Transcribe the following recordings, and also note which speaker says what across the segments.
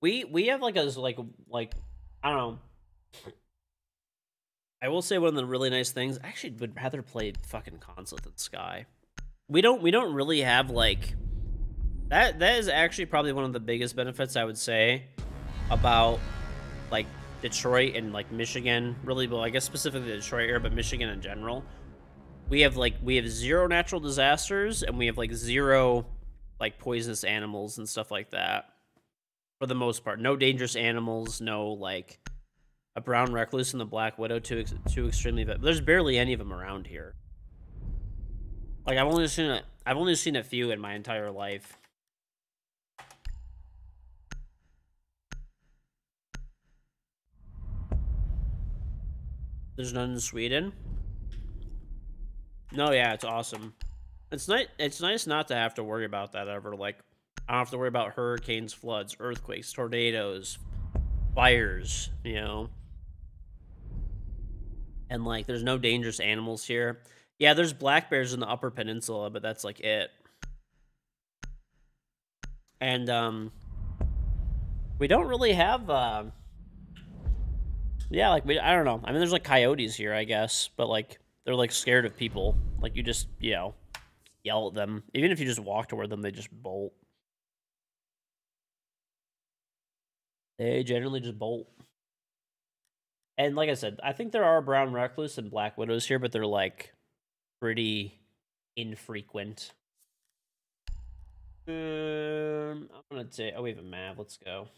Speaker 1: We we have like a like like I don't know. I will say one of the really nice things. I actually would rather play fucking console than Sky. We don't we don't really have like that. That is actually probably one of the biggest benefits I would say about like Detroit and like Michigan. Really, well, I guess specifically the Detroit area, but Michigan in general. We have like we have zero natural disasters and we have like zero like poisonous animals and stuff like that for the most part. No dangerous animals, no like a brown recluse and the black widow, two ex- two extremely. There's barely any of them around here. Like I've only seen a, I've only seen a few in my entire life. There's none in Sweden. No, yeah, it's awesome. It's nice. It's nice not to have to worry about that ever. Like, I don't have to worry about hurricanes, floods, earthquakes, tornadoes, fires. You know, and like, there's no dangerous animals here. Yeah, there's black bears in the Upper Peninsula, but that's like it. And um, we don't really have. Uh, yeah, like we. I don't know. I mean, there's like coyotes here, I guess, but like they're like scared of people. Like you just, you know, yell at them. Even if you just walk toward them, they just bolt. They generally just bolt. And like I said, I think there are brown recluse and black widows here, but they're like pretty infrequent. Um, I'm gonna take. Oh, we have a map. Let's go.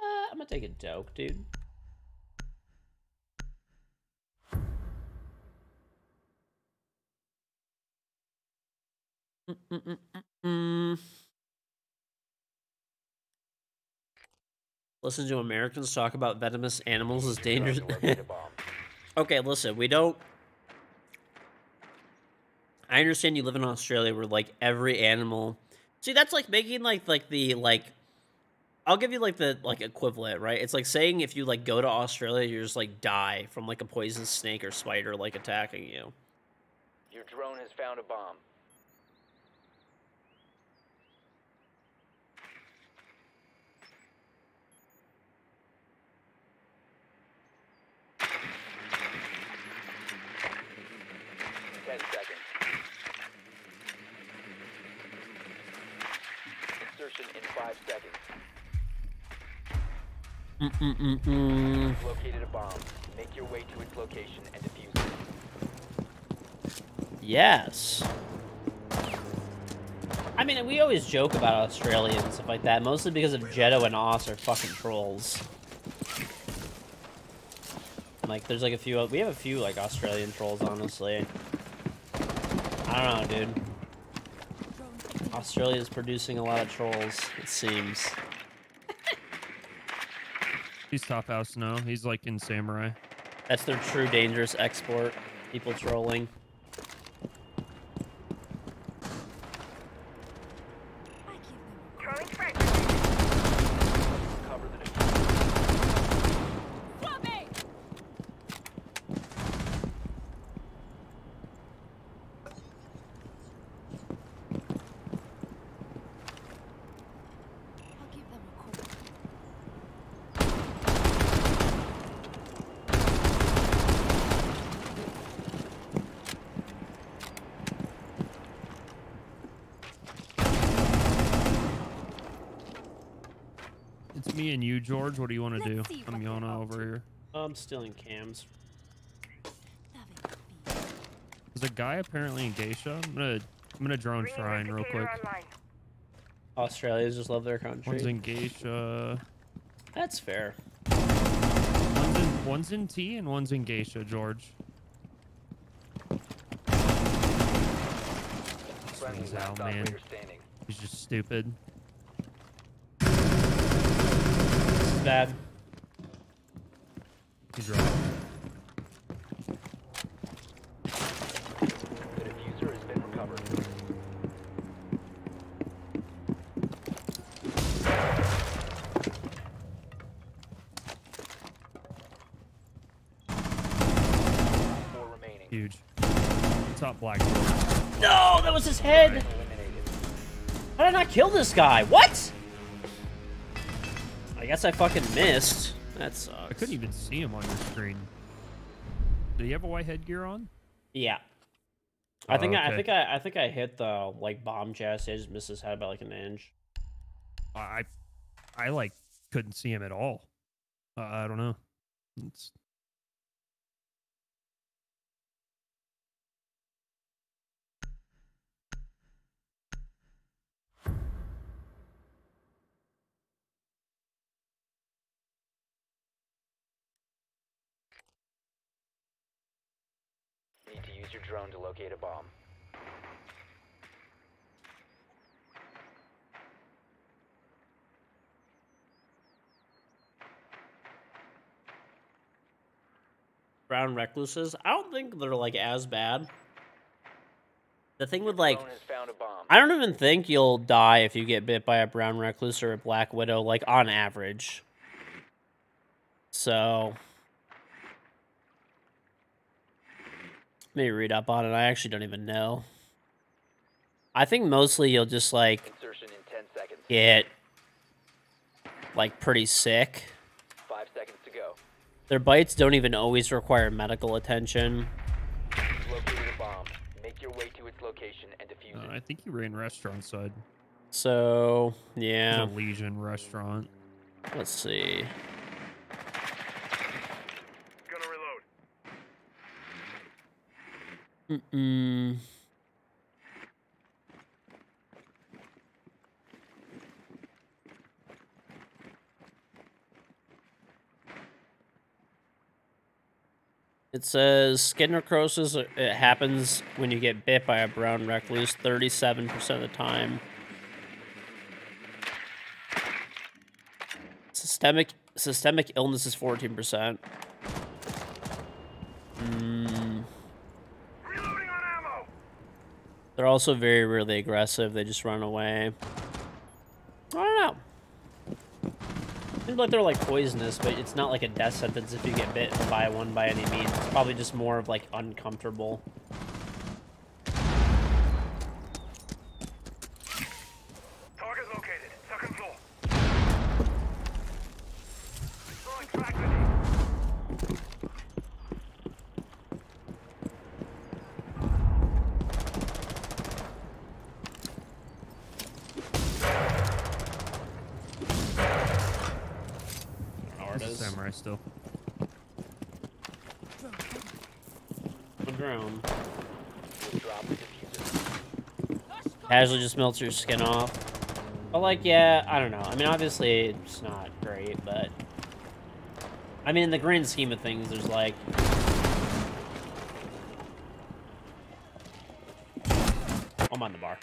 Speaker 1: Uh, I'm gonna take a doke, dude. Mm -mm -mm, mm, mm. Listen to Americans talk about venomous animals as dangerous. okay, listen, we don't. I understand you live in Australia where like every animal. See, that's like making like like the like. I'll give you like the like equivalent, right? It's like saying if you like go to Australia, you just like die from like a poisonous snake or spider like attacking you.
Speaker 2: Your drone has found a bomb. Ten seconds. In five seconds.
Speaker 1: Mm-mm-mm-mm.
Speaker 2: Located a bomb. Make your way to its location and defuse it.
Speaker 1: Yes. I mean, we always joke about Australia and stuff like that, mostly because of Jetto and Oz are fucking trolls. Like, there's like a few, we have a few like Australian trolls, honestly. I don't know, dude. Australia's producing a lot of trolls, it seems.
Speaker 3: He's top house now. He's like in samurai.
Speaker 1: That's their true dangerous export. People trolling.
Speaker 2: Cover the defuse.
Speaker 3: It's me and you, George. What do you want to do? I'm
Speaker 4: what
Speaker 3: Yona over here.
Speaker 1: I'm stealing cams.
Speaker 3: There's a guy apparently in Geisha. I'm gonna I'm gonna drone Shrine real quick.
Speaker 1: Australians just love their country.
Speaker 3: One's in Geisha.
Speaker 1: That's fair.
Speaker 3: One's in, one's in T and one's in Geisha, George.
Speaker 2: Friendly
Speaker 3: Swings out, man. He's just stupid.
Speaker 1: This is bad.
Speaker 3: He dropped.
Speaker 2: The diffuser has been recovered. Four remaining.
Speaker 3: Huge. Top black.
Speaker 1: No, that was his head.
Speaker 2: Eliminated.
Speaker 1: How did I not kill this guy? What? I guess I fucking missed. That sucks.
Speaker 3: I couldn't even see him on your screen. Did he have a white headgear on?
Speaker 1: Yeah. I think
Speaker 3: Oh,
Speaker 1: I, I think I I think I hit the like bomb chassis. I just missed his head by like an inch.
Speaker 3: I, I like couldn't see him at all. Uh, I don't know. It's,
Speaker 2: Need to use your drone to locate a bomb.
Speaker 1: Brown recluses. I don't think they're like as bad. The thing with like
Speaker 2: Drone has found a bomb.
Speaker 1: I don't even think you'll die if you get bit by a brown recluse or a black widow, like on average. So maybe read up on it. I actually don't even know. I think mostly you'll just like
Speaker 2: Insertion in 10 seconds.
Speaker 1: get like pretty sick.
Speaker 2: Five seconds to go.
Speaker 1: Their bites don't even always require medical attention.
Speaker 2: You've located a bomb. Make your way to its location and defuse
Speaker 3: uh,
Speaker 2: it.
Speaker 3: I think you ran restaurant side.
Speaker 1: So yeah,
Speaker 3: a Legion restaurant.
Speaker 1: let's see.
Speaker 4: Gonna reload.
Speaker 1: Mm-mm. It says skin necrosis. uh, It happens when you get bit by a brown recluse, thirty-seven percent of the time. Systemic systemic illness is fourteen percent. Mm. They're also very rarely aggressive. They just run away. I don't know. Seems like they're like poisonous, but it's not like a death sentence if you get bit by one by any means. It's probably just more of like uncomfortable.
Speaker 4: Target located. Second floor. Throwing track grenade.
Speaker 1: Oh, it
Speaker 3: It's a
Speaker 1: is.
Speaker 3: samurai still.
Speaker 1: A drone.
Speaker 2: You'll drop the diffuser.
Speaker 1: Casually just melts your skin off. But like, yeah, I don't know. I mean, obviously it's not great, but I mean, in the grand scheme of things, there's like. I'm on the bar.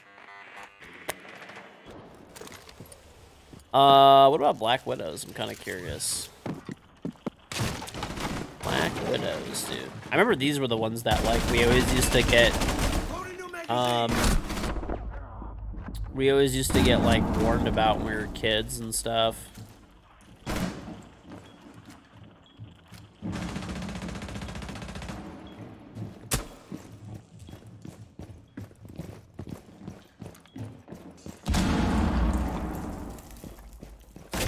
Speaker 1: Uh, what about Black Widows? I'm kind of curious. Black Widows, dude. I remember these were the ones that like we always used to get. Um, we always used to get like warned about when we were kids and stuff.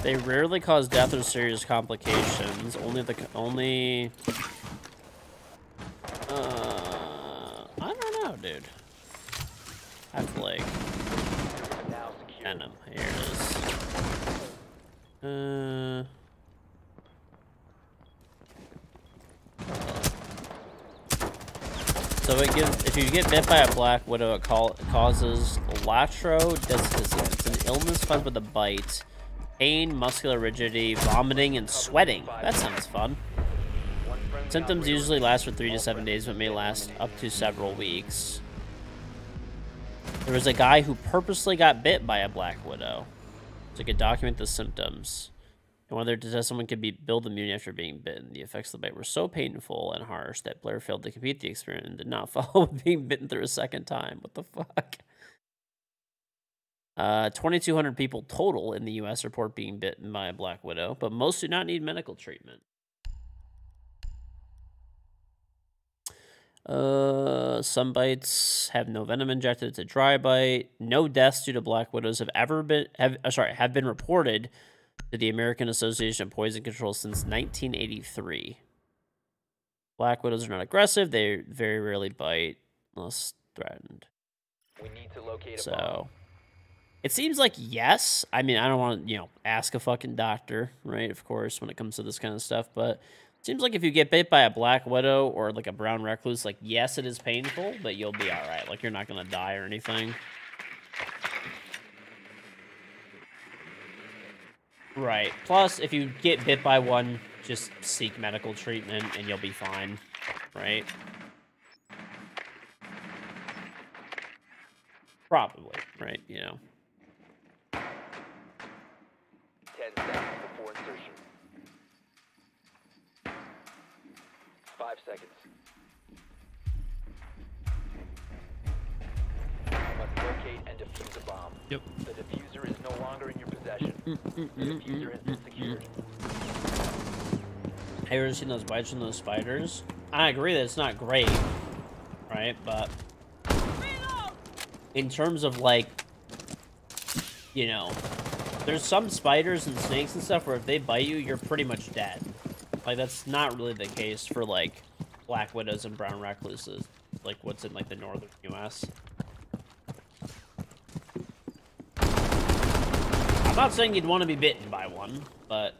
Speaker 1: They rarely cause death or serious complications. Only the only. Uh, I don't know, dude. I feel like
Speaker 2: Now secure.
Speaker 1: Venom. Here it is. Uh. So it gives, if you get bit by a black widow, it, causes latrodectism. It's an illness caused by the bite, pain, muscular rigidity, vomiting, and sweating. That sounds fun. Symptoms usually last for three to seven days, but may last up to several weeks. There was a guy who purposely got bit by a black widow, so could document the symptoms and whether to test someone could be build immunity after being bitten. The effects of the bite were so painful and harsh that Blair failed to complete the experiment and did not follow being bitten through a second time. What the fuck? Uh, 2,200 people total in the U.S. report being bitten by a black widow, but most do not need medical treatment. Uh, some bites have no venom injected. It's a dry bite. No deaths due to black widows have ever been have uh, sorry have been reported to the American Association of Poison Control since 1983. Black widows are not aggressive. They very rarely bite unless threatened.
Speaker 2: We need to locate a bomb.
Speaker 1: So it seems like yes. I mean, I don't want to, you know, ask a fucking doctor, right? Of course, when it comes to this kind of stuff, but it seems like if you get bit by a black widow or like a brown recluse, like yes, it is painful, but you'll be all right. Like you're not gonna die or anything. Right. Plus, if you get bit by one, just seek medical treatment and you'll be fine. Right? Probably, right? You know.
Speaker 2: 10 seconds bomb.
Speaker 3: Yep.
Speaker 2: The diffuser is no longer in your possession. Mm, mm, mm, the diffuser has been secured.
Speaker 1: Have you ever seen those bites from those spiders? I agree that it's not great, right? But in terms of like, you know, there's some spiders and snakes and stuff where if they bite you, you're pretty much dead. Like that's not really the case for like black widows and brown recluses, like what's in like the northern U.S. not saying you'd want to be bitten by one, but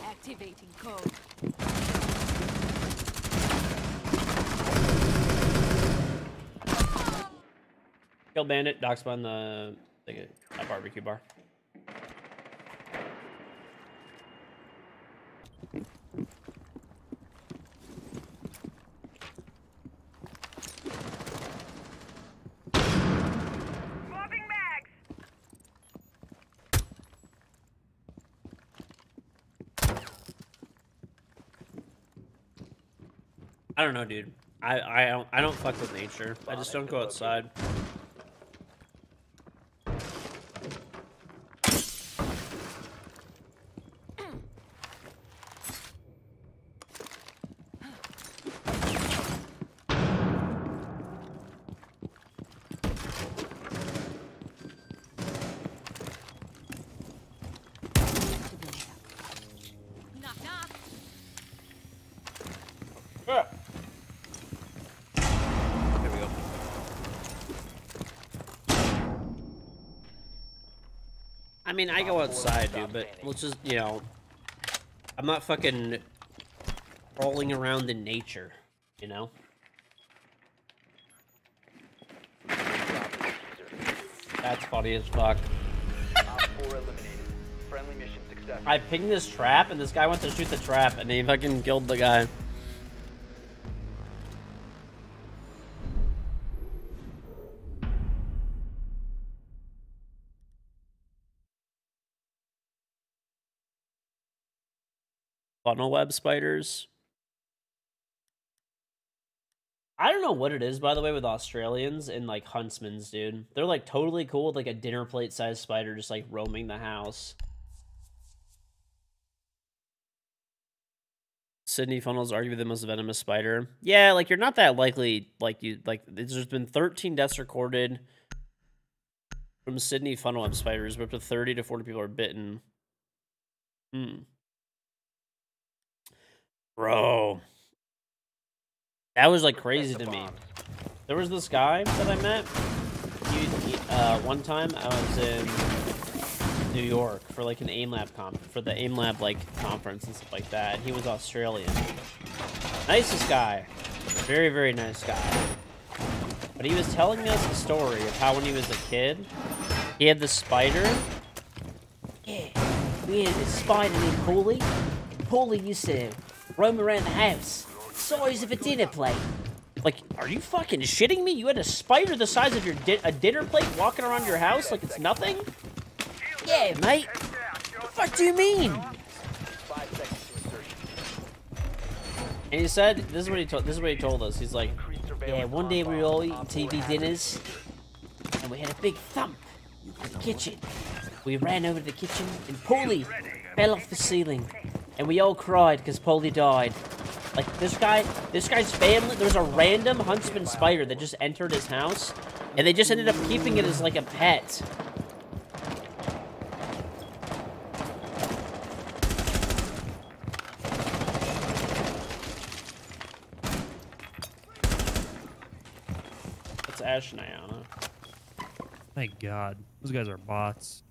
Speaker 5: Activating code.
Speaker 1: Kill Bandit, Doc's behind the, the barbecue bar. I don't know, dude. I I don't I don't fuck with nature. I just don't go outside.
Speaker 5: Knock knock.
Speaker 1: There we go. I mean, I go outside, dude, but let's just, you know, I'm not fucking crawling around in nature, you know?
Speaker 2: Drop the diffuser.
Speaker 1: That's funny as fuck.
Speaker 2: Op 4 eliminated. Friendly mission successful.
Speaker 1: I pinged this trap, and this guy went to shoot the trap, and he fucking killed the guy. Funnel web spiders. I don't know what it is, by the way, with Australians and like huntsmans, dude. They're like totally cool with like a dinner plate sized spider just like roaming the house. Sydney funnels arguably the most venomous spider. Yeah, like you're not that likely. Like you, like there's been 13 deaths recorded from Sydney funnel web spiders, but up to 30 to 40 people are bitten. Hmm. Bro, that was like crazy to me. There was this guy that I met. He, uh, one time I was in New York for like an AIM Lab comp for the AIM Lab like conference and stuff like that. He was Australian. Nicest guy, very very nice guy. But he was telling us a story of how when he was a kid, he had this spider. Yeah, we had this spider named. And Paulie used to roam around the house, size of a dinner plate. Like, are you fucking shitting me? You had a spider the size of your di- a dinner plate walking around your house like it's nothing? Yeah, mate. What the fuck do you mean?
Speaker 2: 5 seconds to insertion.
Speaker 1: And he said, this is what he told. This is what he told us. He's like, yeah, one day we were all eating TV dinners, and we had a big thump in the kitchen. We ran over to the kitchen, and Paulie fell off the ceiling, and we all cried because Paulie died. Like this guy, this guy's family. There's a random huntsman spider that just entered his house, and they just ended up keeping it as like a pet. That's Ash and Iana.
Speaker 3: Thank God. Those guys are bots.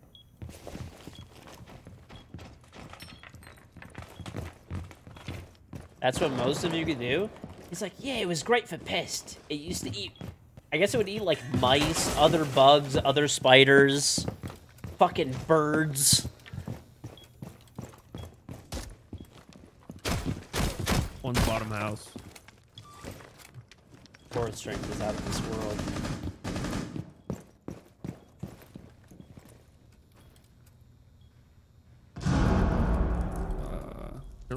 Speaker 1: That's what most of you could do. He's like, yeah, it was great for pest. It used to eat. I guess it would eat like mice, other bugs, other spiders, fucking birds.
Speaker 3: One's bottom house.
Speaker 1: Core strength is out of this world.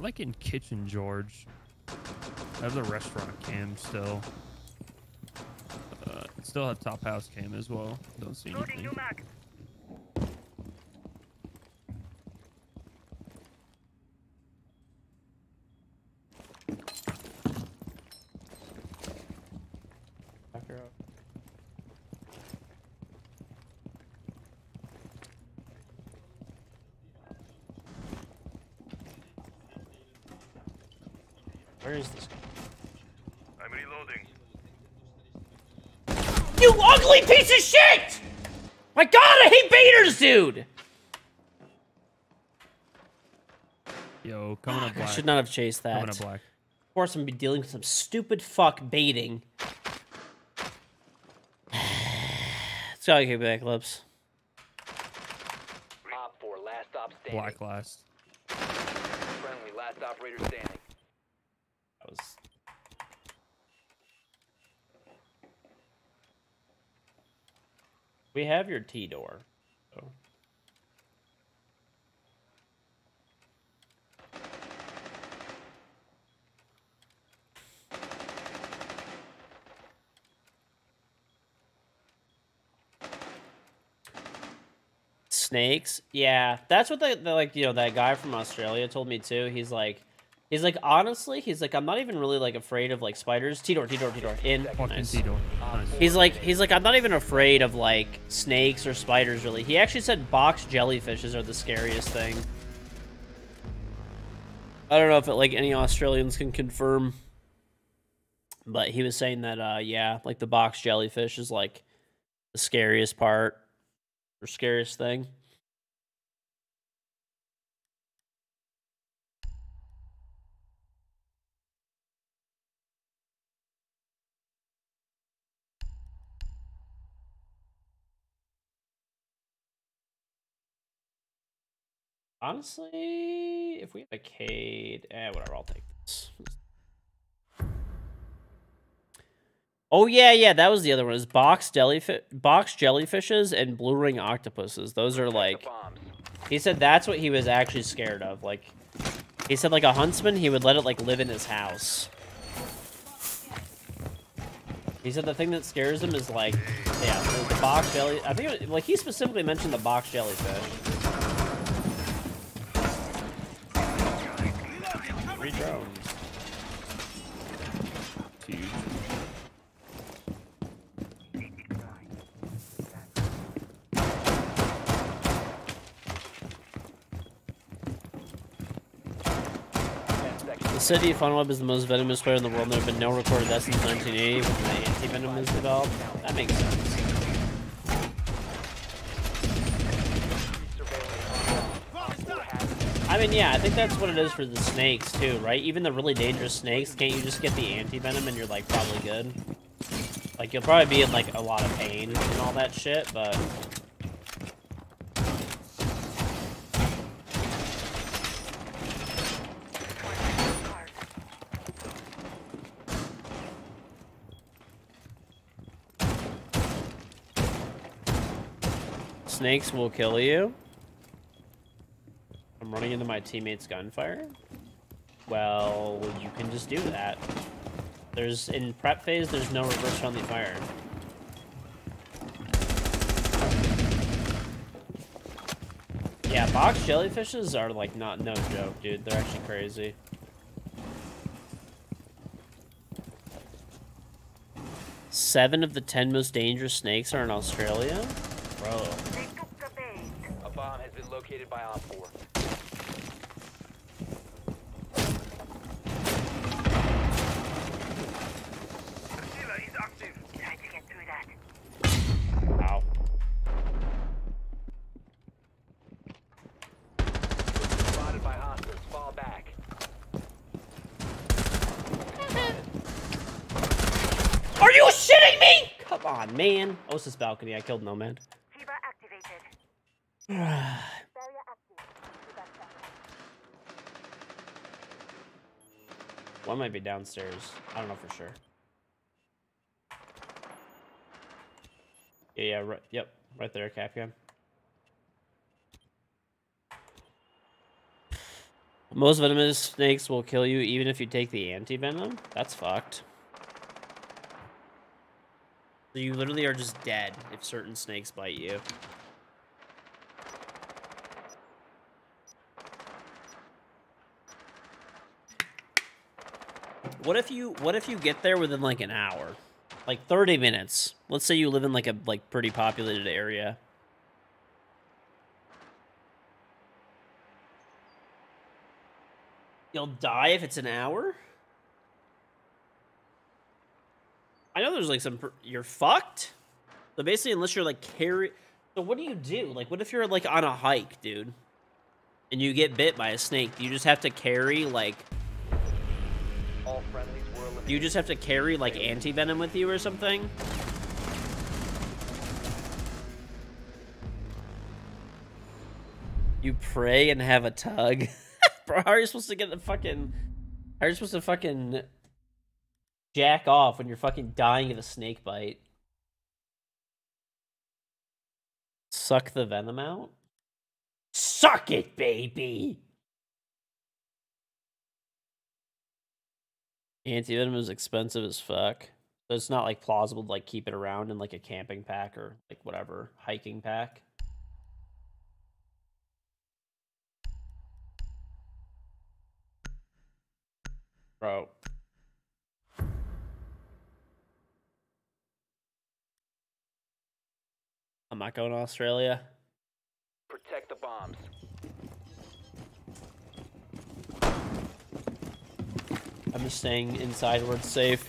Speaker 3: Like in Kitchen George. I have the restaurant cam still. Uh, still have top house cam as well. Don't see anything.
Speaker 4: new mag.
Speaker 1: Fucker up. Where is this? guy?
Speaker 4: I'm reloading.
Speaker 1: You ugly piece of shit! My god, I hate baiters, dude!
Speaker 3: Yo, coming up
Speaker 1: I should not have chased that.
Speaker 3: Coming up black.
Speaker 1: Of course, I'm gonna be dealing with some stupid fuck baiting. Let's go, get back, lips.
Speaker 2: Op 4, last stop standing.
Speaker 3: Black last.
Speaker 2: Friendly, last operator standing.
Speaker 1: That was. We have your T door. So. Snakes, yeah, that's what the, the like you know that guy from Australia told me too. He's like, he's like honestly, he's like I'm not even really like afraid of like spiders. T door, T door, T door. In. Nice.
Speaker 3: Nice.
Speaker 1: He's like he's like I'm not even afraid of like snakes or spiders really. He actually said box jellyfishes are the scariest thing. I don't know if it, like any Australians can confirm, but he was saying that uh yeah, like the box jellyfish is like the scariest part or scariest thing. Honestly, if we have a Cade, eh, whatever, I'll take this. Oh yeah, yeah, that was the other one. Is box jellyfish, box jellyfishes, and blue ring octopuses. Those are like. He said that's what he was actually scared of. Like, he said like a huntsman, he would let it like live in his house. He said the thing that scares him is like, yeah, the, box jelly. I think it, like he specifically mentioned the box jellyfish. Three drones.
Speaker 3: Huge.
Speaker 2: Ten seconds.
Speaker 1: The Sydney funnel web is the most venomous player in the world. There have been no recorded deaths since 1980 when the anti-venom developed. That makes sense. I mean, yeah, I think that's what it is for the snakes too, right? Even the really dangerous snakes, can't you just get the anti-venom and you're like probably good? Like you'll probably be in like a lot of pain and all that shit, but snakes will kill you. I'm running into my teammates' gunfire. Well, you can just do that. There's in prep phase. There's no reverse friendly fire. Yeah, box jellyfishes are like not no joke, dude. They're actually crazy. Seven of the ten most dangerous snakes are in Australia? Bro
Speaker 2: located by Op 4.
Speaker 4: Is active. Try to get through that.
Speaker 1: Ow.
Speaker 2: Spotted by hostiles. Fall back.
Speaker 1: Are you shitting me? Come on, man. Oh, it's this balcony. I killed Nomad.
Speaker 4: Fever
Speaker 1: One might be downstairs. I don't know for sure. Yeah, yeah, right. Yep, right there, Capcom. Most venomous snakes will kill you even if you take the anti-venom? That's fucked. So you literally are just dead if certain snakes bite you. What if you what if you get there within like an hour? Like 30 minutes. Let's say you live in like a like pretty populated area. You'll die if it's an hour? I know there's like some you're fucked. So basically unless you're like carry So what do you do? Like what if you're like on a hike, dude? And you get bit by a snake? Do you just have to carry like Do you just have to carry like anti-venom with you or something? You pray and have a tug? Bro, how are you supposed to get the fucking How are you supposed to fucking jack off when you're fucking dying of a snake bite? Suck the venom out? Suck it, baby! Anti-venom is expensive as fuck. So it's not like plausible to like keep it around in like a camping pack or like whatever hiking pack. Bro. I'm not going to Australia.
Speaker 2: Protect the bombs.
Speaker 1: I'm just staying inside where it's safe.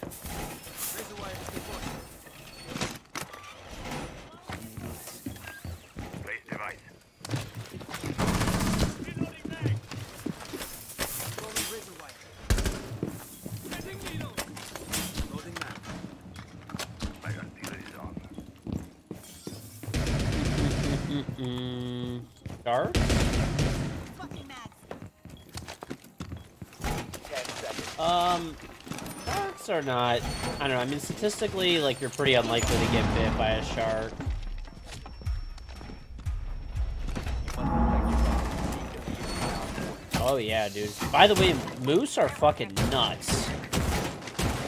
Speaker 1: Are not. I don't know. I mean, statistically, like you're pretty unlikely to get bit by a shark.
Speaker 2: You must protect your bombs. Keep defusing by Op 4.
Speaker 1: Oh yeah, dude. By the way, moose are fucking nuts.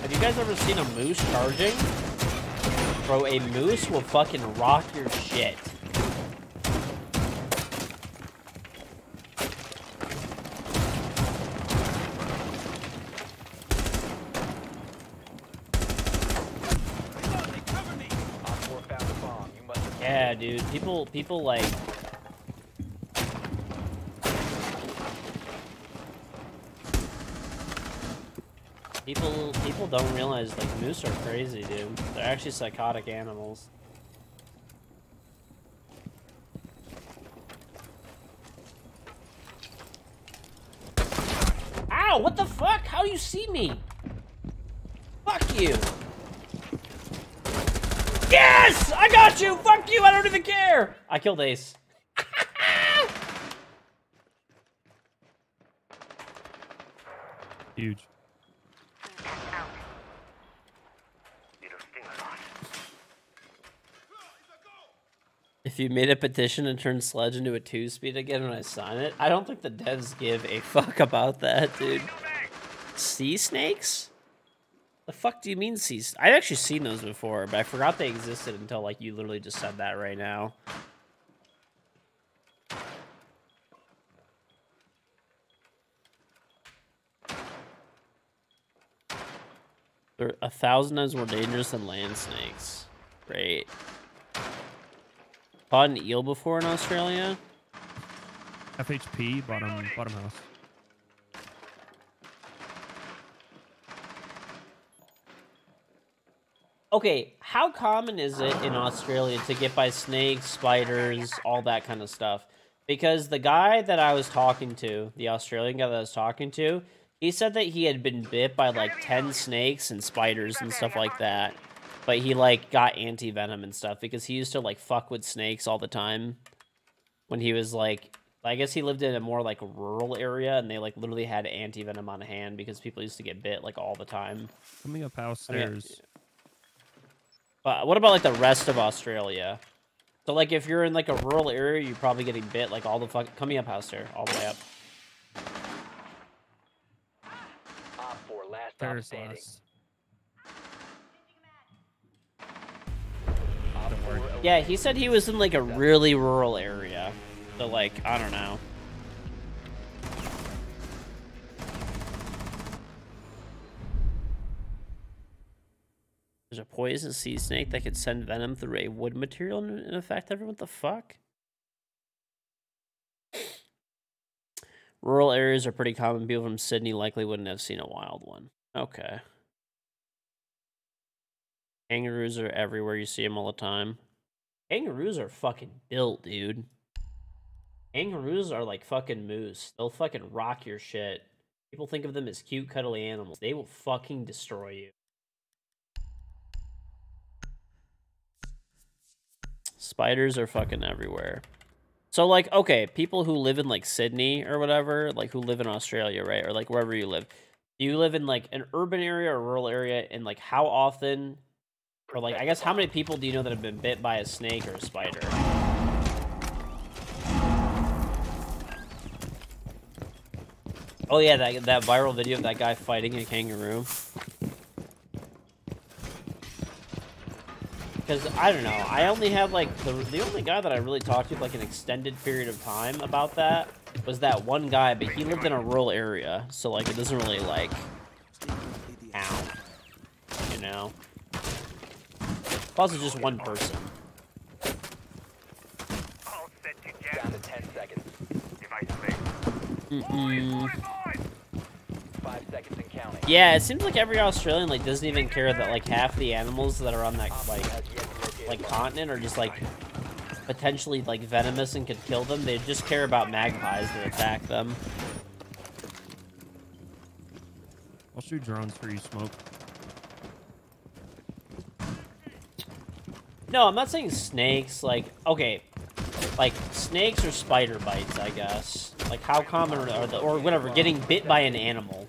Speaker 1: Have you guys ever seen a moose charging? Bro, a moose will fucking rock your shit.
Speaker 2: Op 4 found a bomb. You must defuse
Speaker 1: Yeah, dude. People, people like. People, people don't realize like moose are crazy, dude. They're actually psychotic animals. Ow! What the fuck? How do you see me? Fuck you! Yes! I got you! Fuck you! I don't even care! I killed Ace.
Speaker 3: Huge.
Speaker 4: It'll sting a lot.
Speaker 1: If you made a petition and turned Sledge into a two speed again when I sign it, I don't think the devs give a fuck about that, dude. Sea snakes? The fuck do you mean sea? s- I've actually seen those before, but I forgot they existed until like you literally just said that right now. They're a thousand times more dangerous than land snakes. Great. Caught an eel before in Australia?
Speaker 3: FHP bottom bottom house.
Speaker 1: Okay, how common is it in Australia to get by snakes, spiders, all that kind of stuff? Because the guy that I was talking to, the Australian guy that I was talking to, he said that he had been bit by like 10 snakes and spiders and stuff like that. But he like got anti venom and stuff because he used to like fuck with snakes all the time when he was like I guess he lived in a more like rural area and they like literally had anti venom on hand because people used to get bit like all the time.
Speaker 3: Coming up house stairs.
Speaker 1: But what about like the rest of Australia? So like if you're in like a rural area, you're probably getting bit like all the fuck coming up house there, all the way up.
Speaker 2: Op 4, last stop standing.
Speaker 3: last.
Speaker 2: Op 4
Speaker 1: Yeah, he said he was in like a really rural area. So like, I don't know. There's a poison sea snake that could send venom through a wood material and affect everyone. What the fuck? Rural areas are pretty common. People from Sydney likely wouldn't have seen a wild one. Okay. Kangaroos are everywhere. You see them all the time. Kangaroos are fucking built, dude. Kangaroos are like fucking moose. They'll fucking rock your shit. People think of them as cute, cuddly animals. They will fucking destroy you. Spiders are fucking everywhere. So like, okay, people who live in like Sydney or whatever, like who live in Australia, right, or like wherever you live, do you live in like an urban area or rural area, and like how often, or like I guess how many people do you know that have been bit by a snake or a spider? Oh yeah, that that viral video of that guy fighting a kangaroo. Because I don't know, I only have like the the only guy that I really talked to like an extended period of time about that was that one guy, but he lived in a rural area, so like it doesn't really like count, you know. Plus, it's just one person.
Speaker 4: All set to
Speaker 2: down
Speaker 4: jam.
Speaker 2: to 10 seconds.
Speaker 4: Device ready.
Speaker 1: Mm-mm.
Speaker 4: Boys!
Speaker 2: 5 seconds and counting.
Speaker 1: Yeah, it seems like every Australian like doesn't even care that like half the animals that are on that like
Speaker 2: 4 has yet to locate a
Speaker 1: like continent are just like potentially like venomous and could kill them. They just care about magpies that attack them.
Speaker 3: I'll shoot drones for you, smoke.
Speaker 1: No, I'm not saying snakes. Like okay, like snakes or spider bites. I guess. Like how common are, are the or whatever getting bit by an animal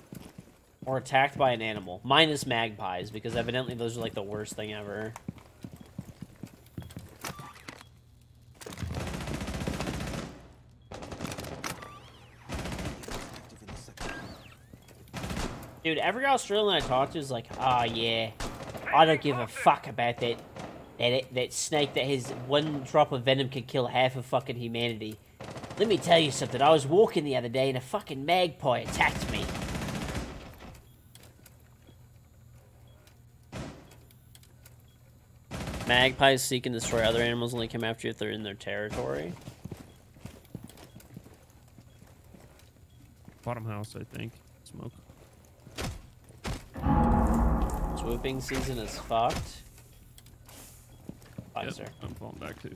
Speaker 1: or attacked by an animal minus magpies because evidently those are like the worst thing ever. Dude, every Australian I talk to is like, oh yeah, I don't give a fuck about that that that snake that has one drop of venom can kill half of fucking humanity. Let me tell you something. I was walking the other day and a fucking magpie attacked me. Magpies seek and destroy other animals only come after you if they're in their territory.
Speaker 3: Bottom house, I think. Smoke.
Speaker 1: Swooping season is fucked.
Speaker 3: Yep,
Speaker 1: sir.
Speaker 3: I'm falling back too.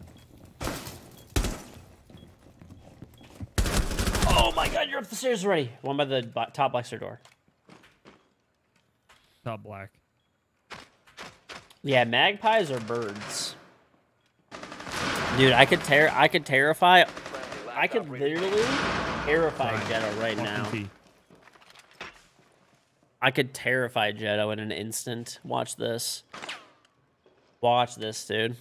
Speaker 1: Oh my god, you're up the stairs already. One by the top Lexer door.
Speaker 3: Top black.
Speaker 1: Yeah, magpies are birds. Dude, I could tear. I could terrify. I could literally terrify
Speaker 3: Right.
Speaker 1: Right now. I could terrify Jetto in an instant. Watch this. Watch this, dude.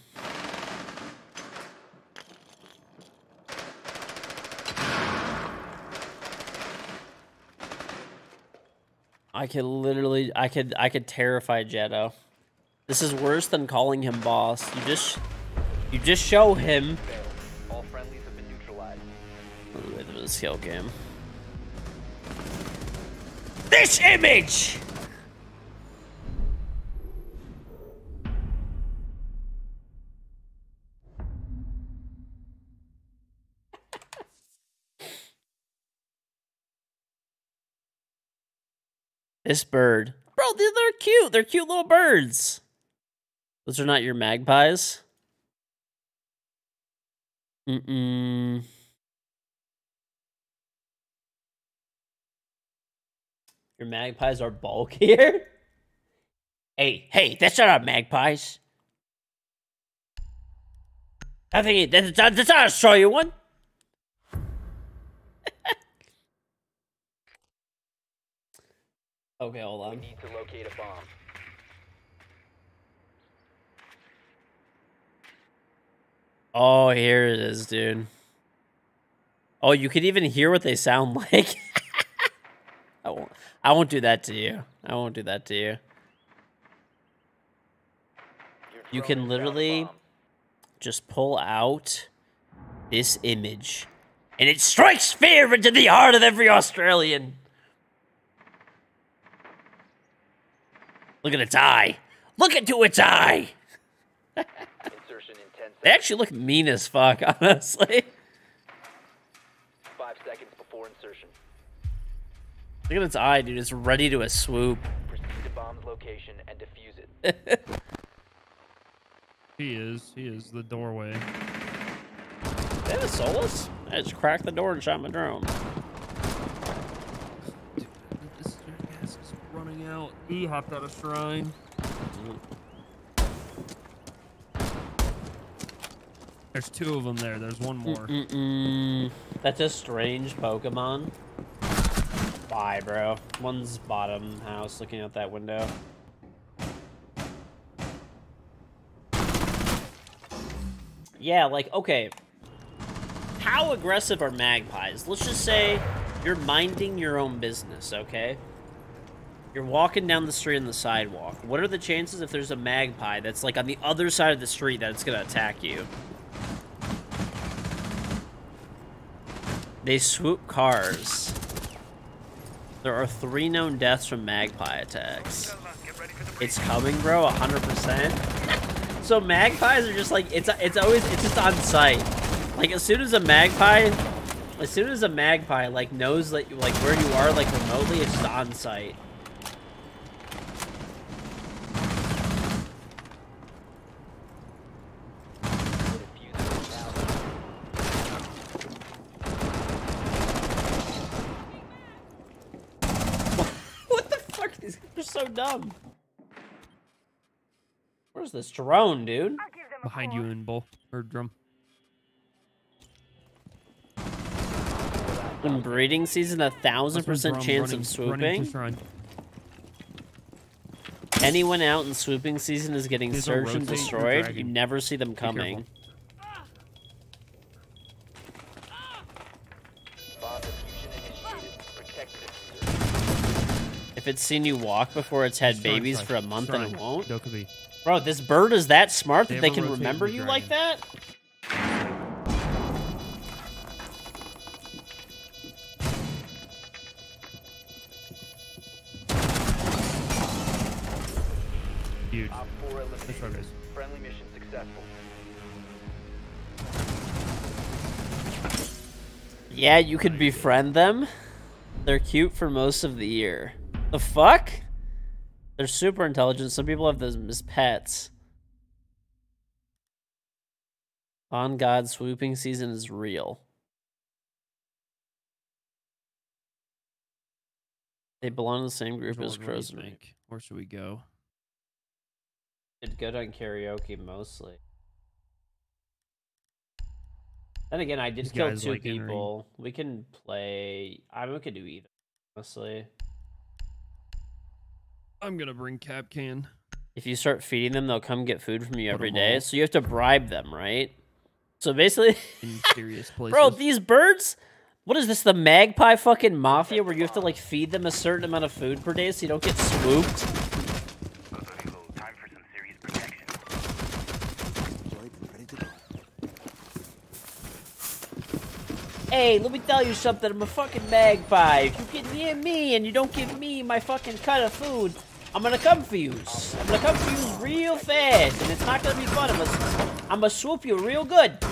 Speaker 1: I could literally, I could, I could terrify Jetto. This is worse than calling him boss. You just, you just show him.
Speaker 2: All friendlies have been neutralized.
Speaker 1: Wait, this is a skill game. This image. this bird. Bro, they're cute. They're cute little birds. Those are not your magpies. Mm-mm. Your magpies are bulkier? hey, hey, that's not our magpies. I think it, that's, that's not a Australian one. okay, hold on.
Speaker 2: We need to locate a bomb.
Speaker 1: Oh, here it is, dude. Oh, you could even hear what they sound like. I won't. I won't do that to you. I won't do that to you. You can
Speaker 2: has found a
Speaker 1: literally just pull out this image, and it strikes fear into the heart of every Australian. Look at its eye. Look into its eye.
Speaker 2: Insertion in 10
Speaker 1: They actually look mean as fuck, honestly.
Speaker 2: Five seconds before insertion.
Speaker 1: Look at its eye, dude. It's ready to a swoop.
Speaker 2: Proceed to bomb's location and defuse it.
Speaker 3: He is. He is the doorway.
Speaker 1: They have a Solis? I just cracked the door and shot my drone.
Speaker 3: Dude, This gas is running out. He hopped out of shrine. Mm. There's two of them there. There's one more.
Speaker 1: Mm-mm. That's a strange Pokemon. Bye, bro. One's bottom house looking out that window. Yeah, like, okay. How aggressive are magpies? Let's just say you're minding your own business, okay? You're walking down the street on the sidewalk. What are the chances if there's a magpie that's like on the other side of the street that it's gonna attack you? They swoop cars. There are three known deaths from magpie attacks. It's coming, bro, 100%. so magpies are just like, it's it's always, it's just on sight. Like, as soon as a magpie, as soon as a magpie, like, knows, like, like where you are, like, remotely, it's just on sight.
Speaker 2: Defuse it now.
Speaker 1: what the fuck? These guys are so dumb. Where's this drone, dude?
Speaker 4: I'll give them a
Speaker 3: Behind you in bull or drum.
Speaker 1: In breeding season, a thousand
Speaker 3: That's one
Speaker 1: percent
Speaker 3: drum
Speaker 1: chance
Speaker 3: running-
Speaker 1: of swooping. Anyone out in swooping season is getting
Speaker 3: These are
Speaker 1: searched and destroyed. You never see them
Speaker 3: careful.
Speaker 1: coming. It's seen you walk before it's had
Speaker 3: Shrine,
Speaker 1: babies
Speaker 3: shrine,
Speaker 1: for a month, then it won't.
Speaker 3: Dokkaebi.
Speaker 1: Bro, this bird is that smart
Speaker 3: They
Speaker 1: that they
Speaker 3: have
Speaker 1: can remember you like that?
Speaker 3: Huge.
Speaker 2: Op 4
Speaker 3: That's right,
Speaker 2: eliminated.
Speaker 3: guys.
Speaker 2: Friendly mission successful.
Speaker 1: Yeah, you could befriend them. They're cute for most of the year. The fuck? They're super intelligent. Some people have them as pets. On God, swooping season is real. They belong to the same group as
Speaker 3: do you
Speaker 1: crows and
Speaker 3: think? Where should we go?
Speaker 1: Did good on karaoke mostly. Then again, I did
Speaker 3: These
Speaker 1: kill two
Speaker 3: like entering.
Speaker 1: people. We can play. I mean, we could do either. Honestly,
Speaker 3: I'm gonna bring Kapkan.
Speaker 1: if you start feeding them, they'll come get food from you every day.
Speaker 3: all.
Speaker 1: So you have to bribe them, right? So basically,
Speaker 3: in serious places.
Speaker 1: bro, these birds. What is this? The magpie fucking mafia, where you have to like feed them a certain amount of food per day so you don't get swooped.
Speaker 4: Time for some serious protection.
Speaker 1: Hey, let me tell you something. I'm a fucking magpie. If you get near me and you don't give me my fucking cut of food, I'm gonna come for you. I'm gonna come for you real fast, and it's not gonna be fun. I'm gonna, I'm gonna swoop you real good.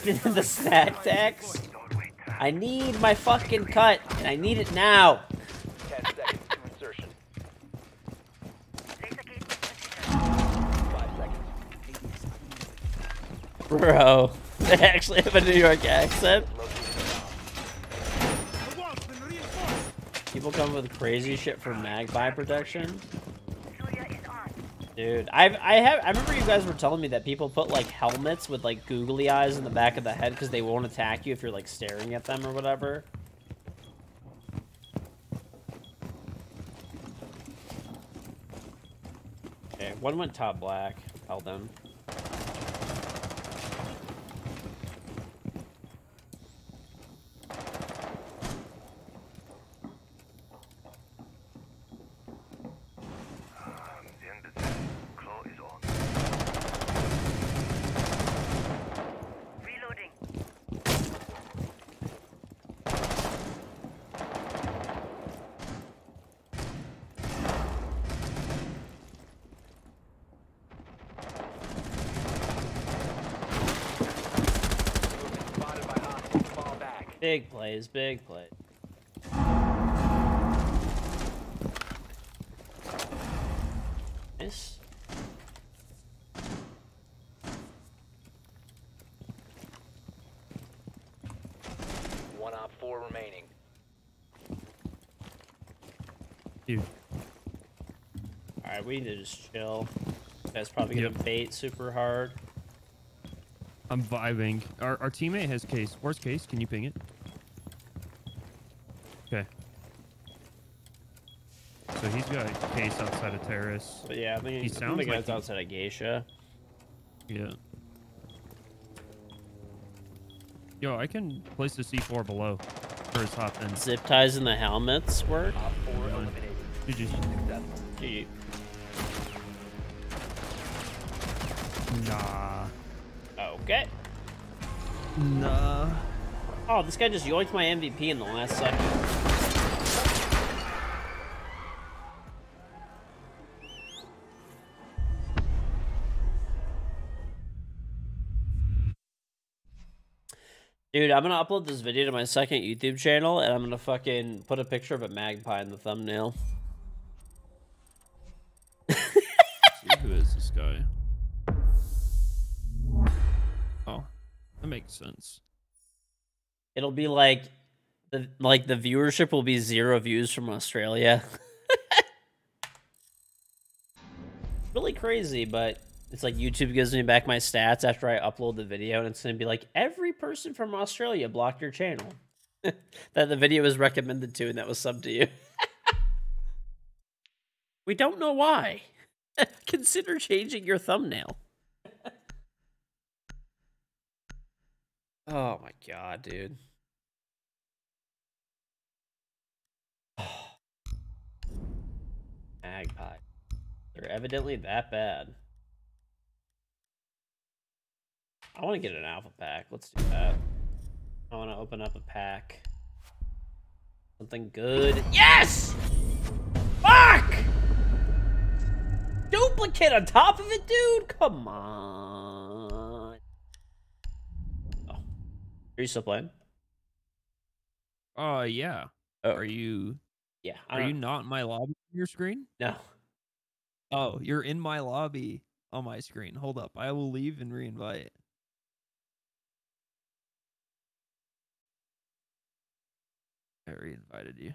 Speaker 1: the snack tax. I need my fucking cut, and I need it now.
Speaker 2: 10 seconds to insertion.
Speaker 4: Laser gate position.
Speaker 2: 5 seconds.
Speaker 1: Bro, they actually have a New York accent.
Speaker 2: Located a bomb.
Speaker 1: People come with crazy shit for magpie protection.
Speaker 4: Surya is on.
Speaker 1: Dude, I've I have I remember you guys were telling me that people put like helmets with like googly eyes in the back of the head because they won't attack you if you're like staring at them or whatever. Okay, one went top black. Held them.
Speaker 2: Back.
Speaker 1: Big plays, big play. Nice.
Speaker 2: One op 4 remaining.
Speaker 3: Dude,
Speaker 1: Alright, we need to just chill. That's probably gonna
Speaker 3: Yep.
Speaker 1: bait super hard.
Speaker 3: I'm vibing. Our, our teammate has case. Where's case? Can you ping it? So he's got a case outside of terrace.
Speaker 1: But yeah, I think
Speaker 3: He
Speaker 1: I think
Speaker 3: sounds
Speaker 1: the
Speaker 3: like
Speaker 1: guy's
Speaker 3: he-
Speaker 1: outside of Geisha.
Speaker 3: Yeah. Yo, I can place the C4 below for his hop in.
Speaker 1: Zip ties in the helmets work.
Speaker 2: Op 4 eliminated.
Speaker 3: GG.
Speaker 2: Successful.
Speaker 1: Gee.
Speaker 3: Nah.
Speaker 1: Okay.
Speaker 3: Nah.
Speaker 1: Oh, this guy just yoinked my MVP in the last second. Dude, I'm gonna upload this video to my second YouTube channel, and I'm gonna fucking put a picture of a magpie in the thumbnail.
Speaker 3: Who is this guy? Oh, that makes sense.
Speaker 1: It'll be like the like the viewership will be zero views from Australia. really crazy, but it's like YouTube gives me back my stats after I upload the video, and it's gonna be like every person from Australia blocked your channel that the video was recommended to, and that was sub to you. we don't know why. Consider changing your thumbnail. oh my god, dude. Magpie. They're evidently that bad. I want to get an alpha pack. Let's do that. I want to open up a pack. Something good. Yes! Fuck! Duplicate on top of it, dude? Come on. Oh. Are you still playing?
Speaker 3: Uh, yeah.
Speaker 1: Oh.
Speaker 3: Are you?
Speaker 1: Yeah.
Speaker 3: Are you not in my lobby on your screen?
Speaker 1: No.
Speaker 3: Oh, you're in my lobby on my screen. Hold up. I will leave and reinvite. I reinvited you.